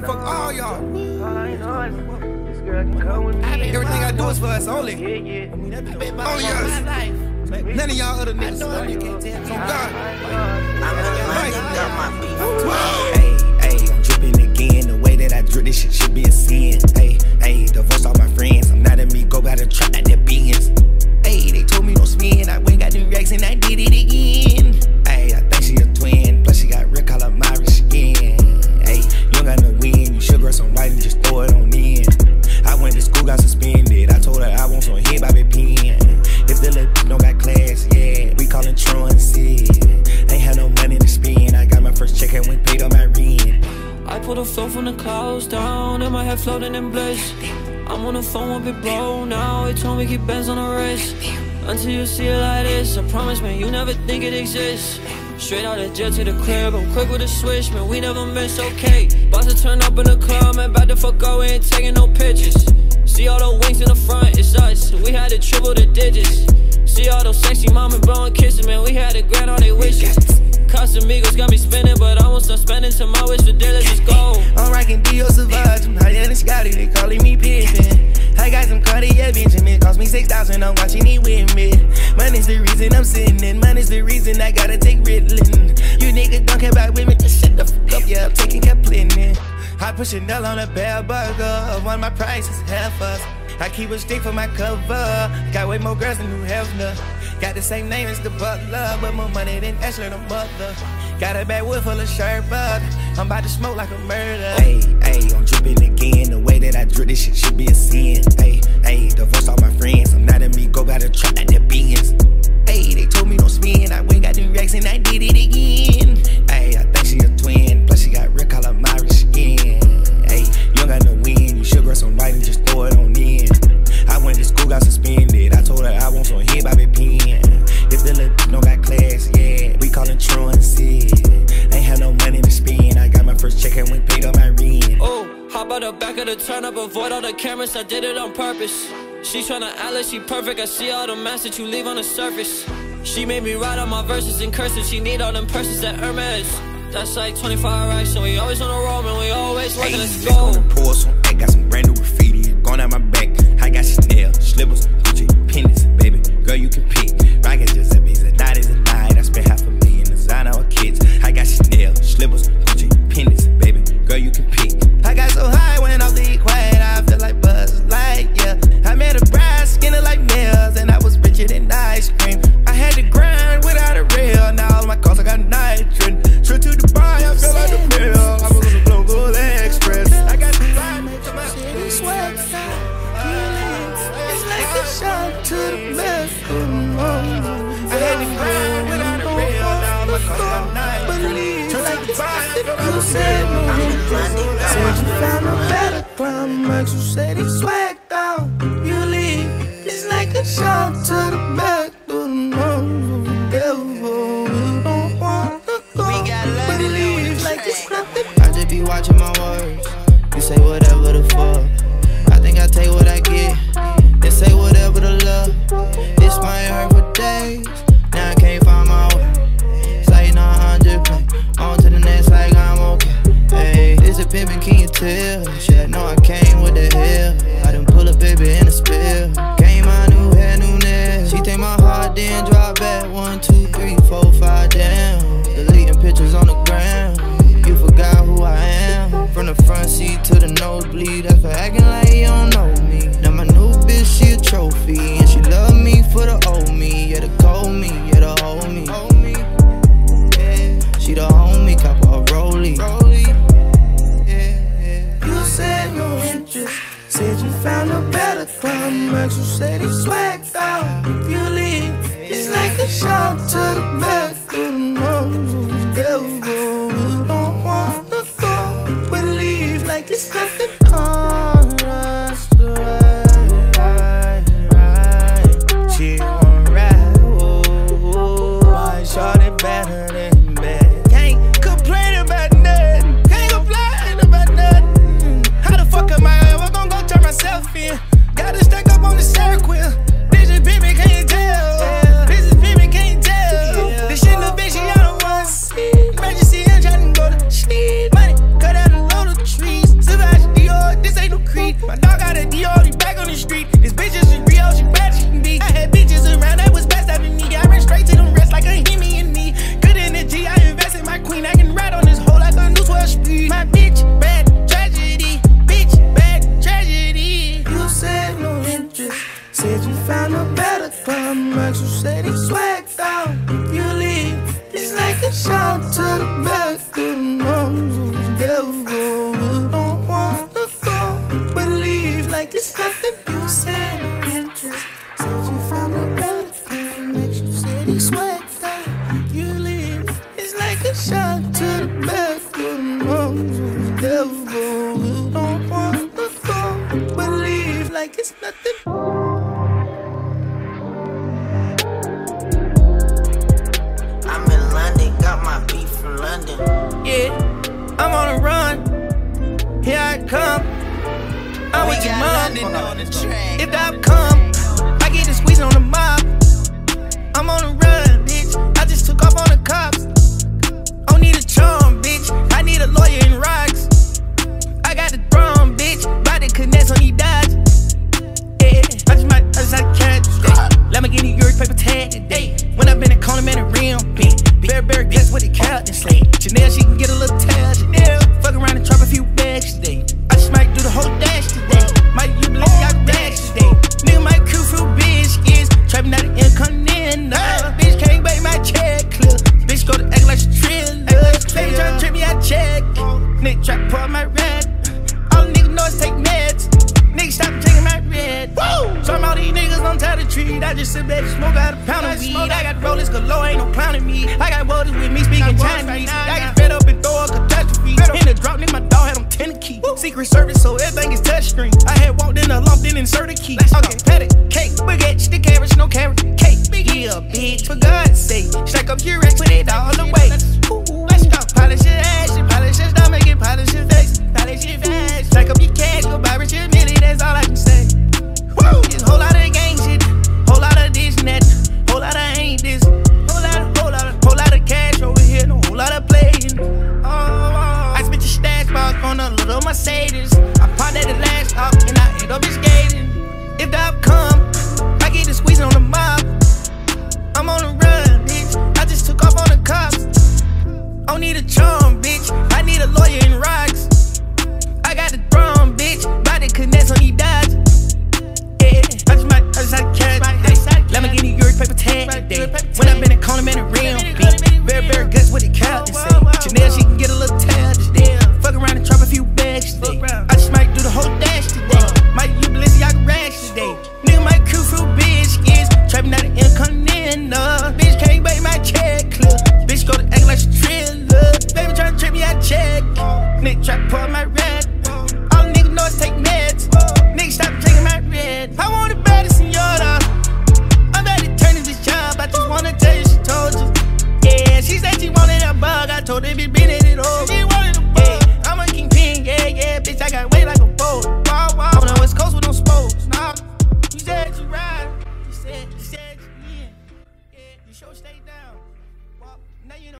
Man, fuck all y'all. Everything I do is for us only. Oh, only us. None of y'all other niggas. From God. Hey, hey, in. I'm on the phone with Big Bro now, he told me keep bands on the wrist. Until you see it like this, I promise, man, you never think it exists. Straight out of jail to the crib, I'm quick with a switch, man, we never miss, okay. About to turn up in the club, man, about to fuck go, we ain't taking no pictures. See all the wings in the front, it's us, we had to triple the digits. See all those sexy mom and blowing kisses, man, we had to grant all they wishes. Casamigos got me spinning, but I won't stop spending till my wish for dealers is gold. I'm rocking Dio Savage, I'm higher than Scotty, they calling me Pippen. I got some Cartier Benjamin, cost me 6,000, I'm watching it with me. Money's the reason I'm sitting in, money's the reason I gotta take Ritalin. You niggas don't care about women, shut the fuck up, yeah, I'm taking Kaplan. I put Chanel on a bell burger, one my prices, half us. I keep a stick for my cover, got way more girls than Hugh Hefner. Got the same name as the butler, but more money than Ashley the mother. Got a backwood full of sherbet. I'm about to smoke like a murder. Hey, hey, I'm dripping again. The way that I drip this shit should be a sin. Hey, hey, divorce all my friends. I'm not in me, go by the trap at their beings. Don't got class, yeah, we callin' truancy. Ain't had no money to spend. I got my first check and went paid on my rent. Oh, hop out the back of the turn up, avoid all the cameras, I did it on purpose. She tryna act like she perfect, I see all the mess that you leave on the surface. She made me write all my verses in cursive, she need all them purses at Hermes. That's like 25 racks, and we always on the road, man, we always working, let's Hey, on go. pour some I got some brand new graffiti going down my back. I got Chanel, slippers, Gucci, pendants, baby. Girl, you can pick. Rockin' Giuseppe's a night is a better climax. You said he swagged out. You leave, it's like a shot to the back You said he swagged out. You leave, it's like a shot to the back of the nose devil. You don't wanna go, but leave like it's nothing. Alright, Shout to the best that knows devil. Don't wanna fall, believe like it's nothing you said. Said you found a better thing. Makes you say you you leave. It's like a shot to the best that knows devil. Don't wanna fall, believe like it's nothing. I'm on a run. Here I come. I'm oh, with your mom. If I come, I get a squeeze on the mic. a bitch, smoke out a pound of weed. I got rollers galore, ain't no clowning me. I got words with me speaking Chinese. I get fed up and throw a catastrophe. In the drop, nigga, my dog had them 10 key. Secret service Baby, been beating it over. She wanted the. Yeah. I'm a kingpin, yeah, yeah, bitch. I got weight like a boat. Wow, wow. On the West Coast with no spokes. Nah, you said you ride. You said, you said you in. Yeah, You show stay down. Well, now you know.